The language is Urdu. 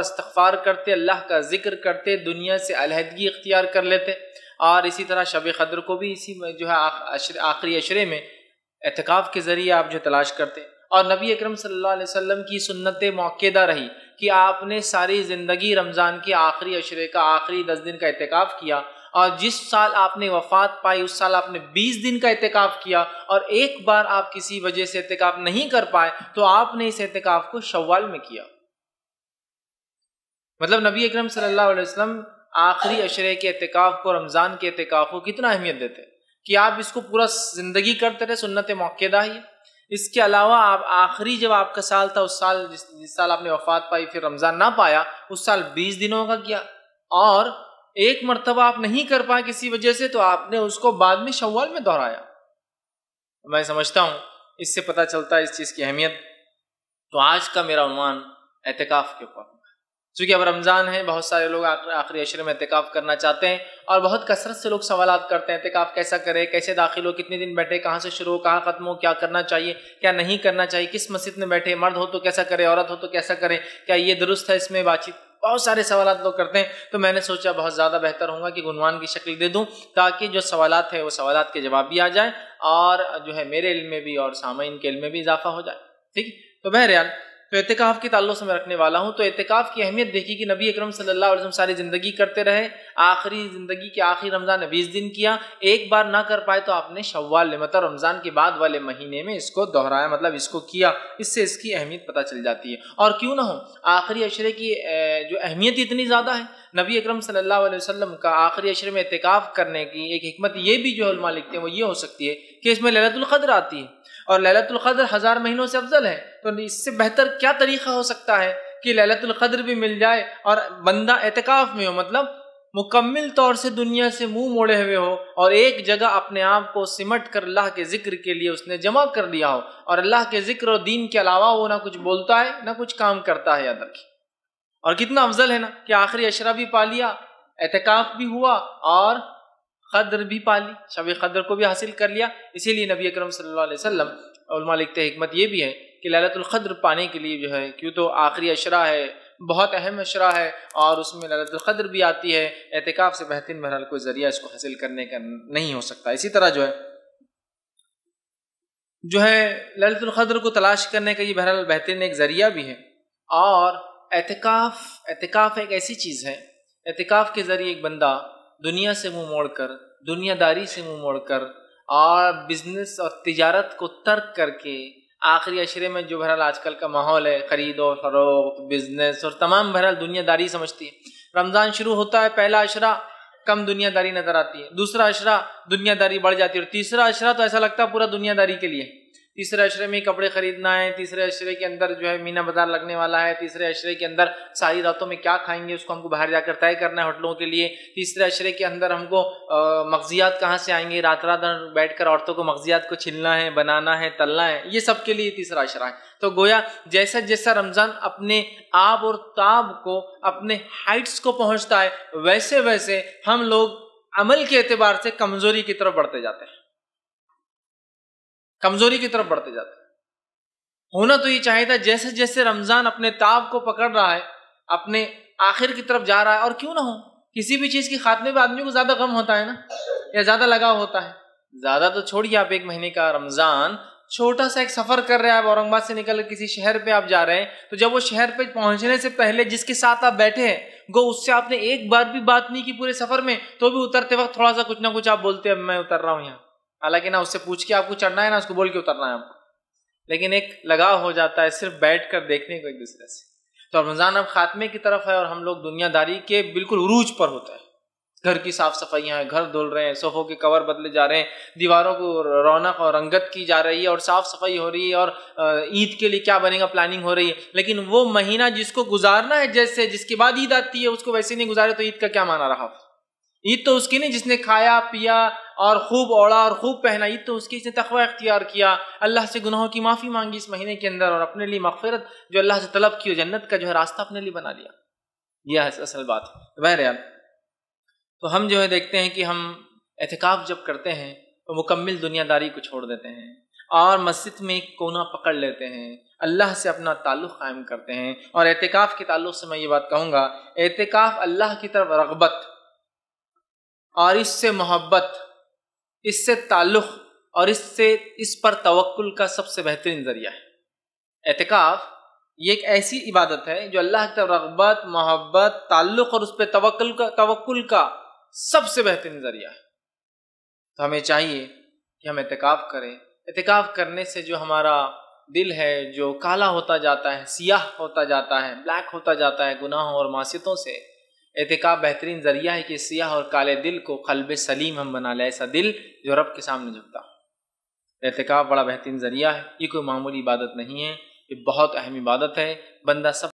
استغفار کرتے، اللہ کا ذکر کرتے، دنیا سے علیحدگی اختیار کر لیتے۔ اور اسی طرح شب قدر کو بھی اسی جو ہے آخری اشرے میں اعتکاف کے ذریعے آپ جو تلاش کرتے۔ اور نبی اکرم صلی اللہ علیہ وسلم کی سنت موقعہ رہی کہ آپ نے ساری زندگی رمضان کے آخری اشرے کا، آخری دس دن کا اعتکاف کیا اور جس سال آپ نے وفات پائی، اس سال آپ نے بیس دن کا اعتکاف کیا اور ایک بار آپ کسی وجہ سے اعتکاف نہیں کر پائے تو آپ نے اس اعتکاف کو شوال میں کیا۔ مطلب نبی اکرم صلی اللہ علیہ وسلم آخری اشرے کے اعتکاف کو، رمضان کے اعتکاف کو کتنا اہمیت دیتے کہ آپ اس کو پورا زندگی کرتے رہے، سنت موقع ہی اس کے علاوہ آپ آخری جب آپ کا سال تھا، اس سال جس جس سال آپ نے وفات پائی، پھر رمضان نہ پایا، اس سال بیس دنوں کا کیا۔ اور ایک مرتبہ آپ نہیں کر پائے کسی وجہ سے، تو آپ نے اس کو بعد میں شوال میں دہرایا۔ میں سمجھتا ہوں، اس سے پتہ چلتا ہے اس چیز کی اہمیت۔ تو آج کا میرا عنوان اعتکاف کے اوپر چونکہ اب رمضان ہے، بہت سارے لوگ آخری عشرے میں اعتکاف کرنا چاہتے ہیں اور بہت کثرت سے لوگ سوالات کرتے ہیں، اعتکاف کیسا کرے، کیسے داخل ہو، کتنے دن بیٹھے، کہاں سے شروع ہو، کہاں ختم ہو، کیا کرنا چاہیے، کیا نہیں کرنا چاہیے، کس مسجد میں بیٹھے، مرد ہو تو کیسا کرے، عورت ہو تو کیسا کرے، کیا یہ درست ہے اس میں بات چیت بہت سارے سوالات لوگ کرتے ہیں، تو میں نے سوچا بہت زیادہ بہتر ہوں گا کہ عنوان کی شکل دے دوں تاکہ جو سوالات ہیں وہ سوالات کے جواب بھی آ جائیں اور جو ہے میرے علم میں بھی اور سامعین کے علم میں بھی اضافہ ہو جائے۔ ٹھیک؟ تو بہرحال تو اعتکاف کے تعلق سے میں رکھنے والا ہوں۔ تو اعتکاف کی اہمیت دیکھی کہ نبی اکرم صلی اللہ علیہ وسلم ساری زندگی کرتے رہے۔ آخری زندگی کے آخری رمضان نے بیس دن کیا۔ ایک بار نہ کر پائے تو آپ نے شوال مطلب رمضان کے بعد والے مہینے میں اس کو دہرایا مطلب اس کو کیا۔ اس سے اس کی اہمیت پتہ چل جاتی ہے۔ اور کیوں نہ ہو، آخری اشرے کی جو اہمیت اتنی زیادہ ہے۔ نبی اکرم صلی اللہ علیہ وسلم کا آخری اشرے میں اعتکاف کرنے کی ایک حکمت یہ بھی جو علماء لکھتے ہیں وہ یہ ہو سکتی ہے کہ اس میں للت القدر آتی ہے اور للت القدر ہزار مہینوں سے افضل ہے تو اس سے بہتر کیا طریقہ ہو سکتا ہے کہ للت القدر بھی مل جائے اور بندہ اعتکاف میں ہو؟ مطلب مکمل طور سے دنیا سے منہ موڑے ہوئے ہو اور ایک جگہ اپنے آپ کو سمٹ کر اللہ کے ذکر کے لیے اس نے جمع کر لیا ہو اور اللہ کے ذکر اور دین کے علاوہ وہ نہ کچھ بولتا ہے، نہ کچھ کام کرتا ہے یاد رکھیے اور کتنا افضل ہے نا کہ آخری اشرا بھی پا لیا، اعتکاف بھی ہوا اور قدر بھی پالی شب قدر کو بھی حاصل کر لیا۔ اسی لیے نبی اکرم صلی اللہ علیہ وسلم علماء لکھتے حکمت یہ بھی ہے کہ للت القدر پانے کے لیے جو ہے، کیوں تو آخری اشرا ہے، بہت اہم اشرا ہے اور اس میں للت القدر بھی آتی ہے۔ اعتکاف سے بہترین بہرحال کوئی ذریعہ اس کو حاصل کرنے کا نہیں ہو سکتا۔ اسی طرح جو ہے جو ہے للت القدر کو تلاش کرنے کا یہ بہرحال بہترین ایک ذریعہ بھی ہے۔ اور اعتکاف اعتکاف ایک ایسی چیز ہے، اعتکاف کے ذریعے ایک بندہ دنیا سے منہ موڑ کر، دنیا داری سے منہ موڑ کر، اور بزنس اور تجارت کو ترک کر کے آخری اشرے میں جو بہرحال آج کل کا ماحول ہے، خرید و فروخت، بزنس اور تمام بہرحال دنیا داری سمجھتی ہے۔ رمضان شروع ہوتا ہے، پہلا اشرا کم دنیا داری نظر آتی ہے، دوسرا اشرا دنیا داری بڑھ جاتی ہے، اور تیسرا اشرا تو ایسا لگتا ہے پورا دنیا داری کے لیے۔ تیسرے اشرے میں کپڑے خریدنا ہے، تیسرے اشرے کے اندر جو ہے مینا بازار لگنے والا ہے، تیسرے اشرے کے اندر ساری راتوں میں کیا کھائیں گے، اس کو ہم کو باہر جا کر طے کرنا ہے ہوٹلوں کے لیے۔ تیسرے اشرے کے اندر ہم کو مغزیات کہاں سے آئیں گے؟ رات رات بیٹھ کر عورتوں کو مغزیات کو چھلنا ہے، بنانا ہے، تلنا ہے، یہ سب کے لیے تیسرا اشرا ہے۔ تو گویا جیسا جیسا رمضان اپنے آب اور تاب کو، اپنے ہائٹس کو پہنچتا ہے، ویسے ویسے ہم لوگ عمل کے اعتبار سے کمزوری کی طرف بڑھتے جاتے ہیں۔ کمزوری کی طرف بڑھتے جاتے ہونا تو یہ چاہیے تھا، جیسے جیسے رمضان اپنے تاب کو پکڑ رہا ہے، اپنے آخر کی طرف جا رہا ہے، اور کیوں نہ ہو؟ کسی بھی چیز کی خاتمے پہ آدمی کو زیادہ غم ہوتا ہے نا؟ یا زیادہ لگاؤ ہوتا ہے۔ زیادہ تو چھوڑیے آپ ایک مہینے کا رمضان۔ چھوٹا سا ایک سفر کر رہے ہیں آپ، اورنگ آباد سے نکل کر کسی شہر پہ آپ جا رہے ہیں۔ تو جب وہ شہر پہ پہنچنے سے پہلے جس کے ساتھ آپ بیٹھے ہیں، گو، اس سے آپ نے ایک بار بھی بات نہیں کی پورے سفر میں، تو بھی اترتے وقت تھوڑا سا کچھ نہ کچھ آپ بولتے ہیں میں اتر رہا ہوں یہاں۔ حالانکہ نہ اس سے پوچھ کے آپ کو چڑھنا ہے، نہ اس کو بول کے اترنا ہے آپ کو۔ لیکن ایک لگاؤ ہو جاتا ہے صرف بیٹھ کر دیکھنے کو ایک دوسرے سے۔ تو رمضان اب خاتمے کی طرف ہے اور ہم لوگ دنیا داری کے بالکل عروج پر ہوتا ہے گھر کی صاف صفائیاں ہیں، گھر دھل رہے ہیں، صوفوں کے کور بدلے جا رہے ہیں، دیواروں کو رونق اور رنگت کی جا رہی ہے اور صاف صفائی ہو رہی ہے اور عید کے لیے کیا بنے گا پلاننگ ہو رہی ہے۔ لیکن وہ مہینہ جس کو گزارنا ہے جیسے، جس کے بعد عید آتی ہے، اس کو ویسے نہیں گزارے تو عید کا کیا مانا رہا؟ عید تو اس کی نہیں، جس نے کھایا، پیا اور خوب اوڑا اور خوب پہنا عید تو اس کی اس نے تخوہ اختیار کیا۔ اللہ سے گناہوں کی معافی مانگی اس مہینے کے اندر اور اپنے لیے مغفرت جو اللہ سے طلب کی جنت کا جو ہے راستہ اپنے لیے بنا لیا۔ یہ اصل بات ہے۔ بہرحال، تو ہم جو ہے دیکھتے ہیں کہ ہم احتکاب جب کرتے ہیں تو مکمل دنیا داری کو چھوڑ دیتے ہیں اور مسجد میں ایک کونا پکڑ لیتے ہیں۔ اللہ سے اپنا تعلق قائم کرتے ہیں۔ اور اعتکاف کے تعلق سے میں یہ بات کہوں گا، اعتکاف اللہ کی طرف رغبت اور اس سے محبت اس سے تعلق اور اس سے، اس پر توکل کا سب سے بہترین ذریعہ ہے۔ اعتکاف، یہ ایک ایسی عبادت ہے جو اللہ کی رغبت، محبت، تعلق اور اس پہ توکل کا توکل کا سب سے بہترین ذریعہ ہے۔ تو ہمیں چاہیے کہ ہم اعتکاف کریں۔ اعتکاف کرنے سے جو ہمارا دل ہے، جو کالا ہوتا جاتا ہے، سیاہ ہوتا جاتا ہے، بلیک ہوتا جاتا ہے گناہوں اور معاشیتوں سے اعتکاب بہترین ذریعہ ہے کہ سیاہ اور کالے دل کو قلب سلیم ہم بنا لے، ایسا دل جو رب کے سامنے جھکتا اعتکاب بڑا بہترین ذریعہ ہے، یہ کوئی معمولی عبادت نہیں ہے، یہ بہت اہم عبادت ہے، بندہ سب